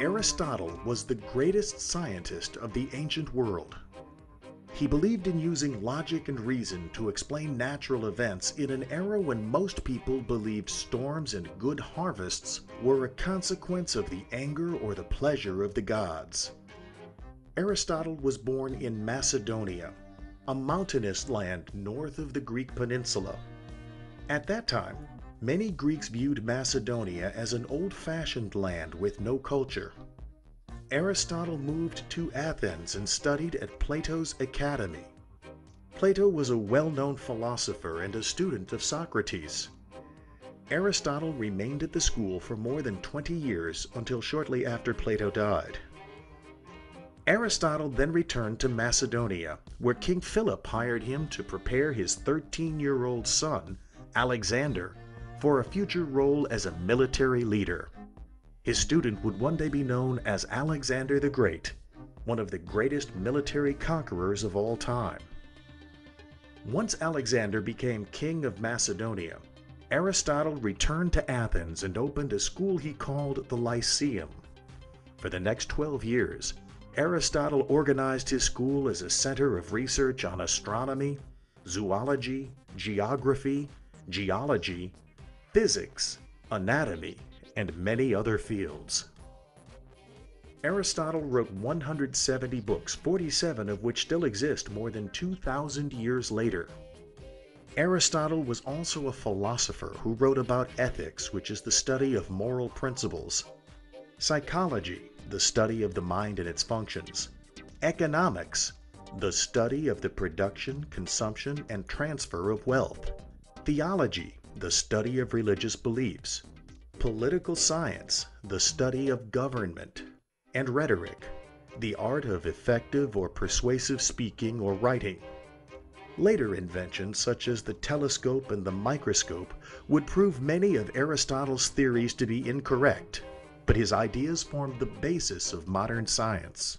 Aristotle was the greatest scientist of the ancient world. He believed in using logic and reason to explain natural events in an era when most people believed storms and good harvests were a consequence of the anger or the pleasure of the gods. Aristotle was born in Macedonia, a mountainous land north of the Greek peninsula. At that time, many Greeks viewed Macedonia as an old-fashioned land with no culture. Aristotle moved to Athens and studied at Plato's Academy. Plato was a well-known philosopher and a student of Socrates. Aristotle remained at the school for more than 20 years until shortly after Plato died. Aristotle then returned to Macedonia, where King Philip hired him to prepare his 13-year-old son, Alexander, for a future role as a military leader. His student would one day be known as Alexander the Great, one of the greatest military conquerors of all time. Once Alexander became king of Macedonia, Aristotle returned to Athens and opened a school he called the Lyceum. For the next 12 years, Aristotle organized his school as a center of research on astronomy, zoology, geography, geology, physics, anatomy, and many other fields. Aristotle wrote 170 books, 47 of which still exist more than 2,000 years later. Aristotle was also a philosopher who wrote about ethics, which is the study of moral principles, psychology, the study of the mind and its functions, economics, the study of the production, consumption, and transfer of wealth, theology, the study of religious beliefs, political science, the study of government, and rhetoric, the art of effective or persuasive speaking or writing. Later inventions such as the telescope and the microscope would prove many of Aristotle's theories to be incorrect, but his ideas formed the basis of modern science.